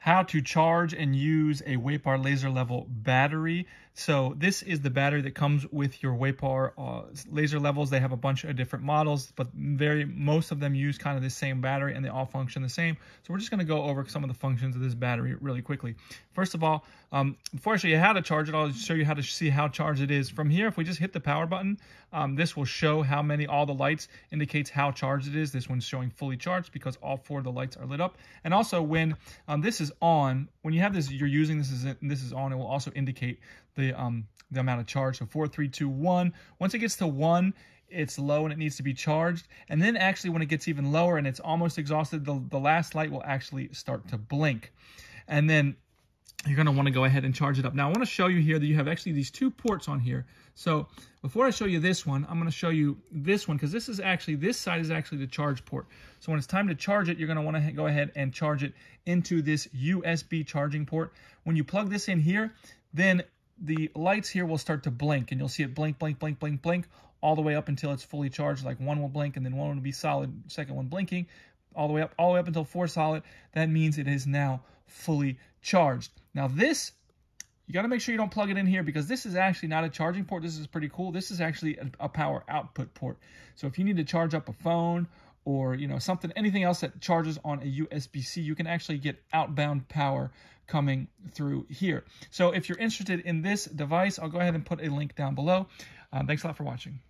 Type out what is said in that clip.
how to charge and use a Huepar laser level battery. So this is the battery that comes with your Huepar uh, laser levels. They have a bunch of different models, but very most of them use kind of the same battery and they all function the same. So we're just going to go over some of the functions of this battery really quickly. First of all, um, before I show you how to charge it, I'll show you how to see how charged it is. From here, if we just hit the power button, um, this will show how many, all the lights indicates how charged it is. This one's showing fully charged because all four of the lights are lit up. And also when um, this is on, when you have this, you're using this is this is on, it will also indicate the um, the amount of charge. So four, three, two, one. Once it gets to one, it's low and it needs to be charged. And then actually when it gets even lower and it's almost exhausted, the, the last light will actually start to blink. And then you're going to want to go ahead and charge it up. Now, I want to show you here that you have actually these two ports on here. So before I show you this one, I'm going to show you this one because this is actually, this side is actually the charge port. So when it's time to charge it, you're going to want to go ahead and charge it into this USB charging port. When you plug this in here, then the lights here will start to blink and you'll see it blink, blink, blink, blink, blink all the way up until it's fully charged. Like one will blink and then one will be solid, second one blinking all the way up, all the way up until four solid. That means it is now fully charged. Now this, you got to make sure you don't plug it in here because this is actually not a charging port. This is pretty cool. This is actually a, a power output port. So if you need to charge up a phone or you know something anything else that charges on a USB-C you can actually get outbound power coming through here so if you're interested in this device I'll go ahead and put a link down below um, thanks a lot for watching